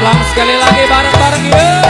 Langsung sekali lagi bareng-bareng yuk.